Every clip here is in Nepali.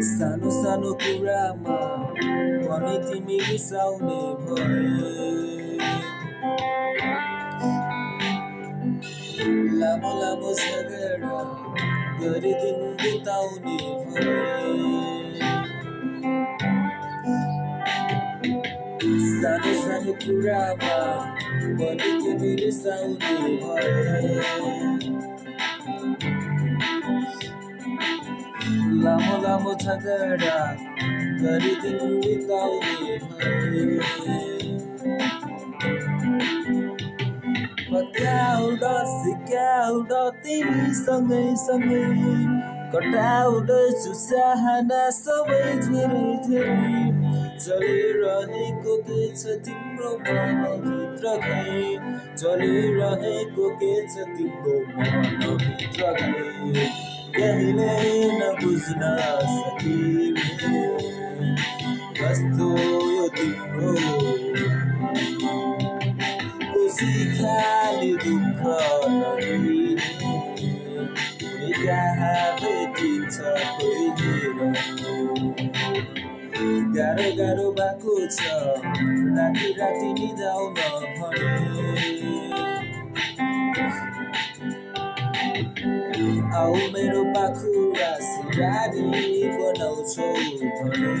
Sano sano kurama Waniti timi saune boy Lamo lamo sagara Gari din gitaune boy सानो सानो कुरामा पनि तिमी रिसाउने भए लामो लामो झगडा गरी दिन बिताउने पत्याउड सिक्याउड तिमी सँगै सँगै कटाउँदैछु साहना सबै धेरै धेरै चलिरहेको के छ तिम्रो मनभित्र खै चलिरहेको के छ तिम्रो मनभित्र खै कहिले नबुझ्न सकिने कस्तो यो तिम्रो। खुसी खाली दुःख कहाँ भेटिन्छ कोही गाह्रो गाह्रो भएको छ राति राति निदाउन भने आऊ मेरो पाखुरा सिरानी बनाउँछौ भने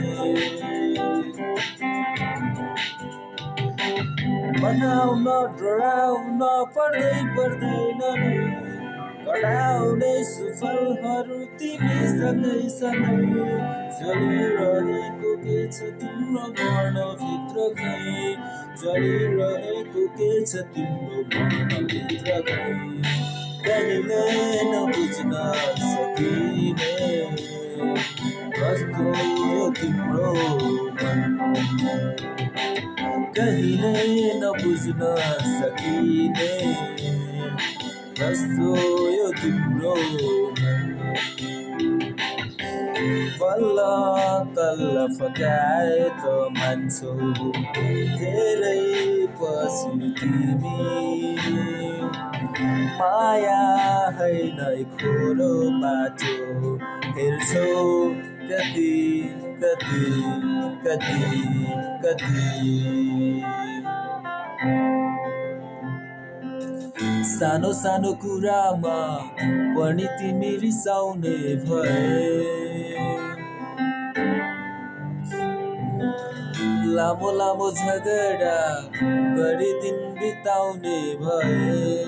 बनाउन डराउन पर्दै पर्दैन नि कडाउने सुफलहरू तिमी सँगै सँगै चलिरहेको के छ तिम्रो मनभित्र खै चलिरहेको के छ तिम्रो मनभित्र खै कहिले नबुझ्न सकिने कस्तो यो तिम्रो कहिले नबुझ्न सकिने कस्तो यो तिम्रो बल्ल तल्ल फकाए त मान्छौ धेरै पछि तिमी माया होइन खोरो बाटो हेर्छौ कति कति कति कति सानो सानो कुरामा पनि तिमी रिसाउने भए। लामो लामो झगडा गरी दिन बिताउने भए।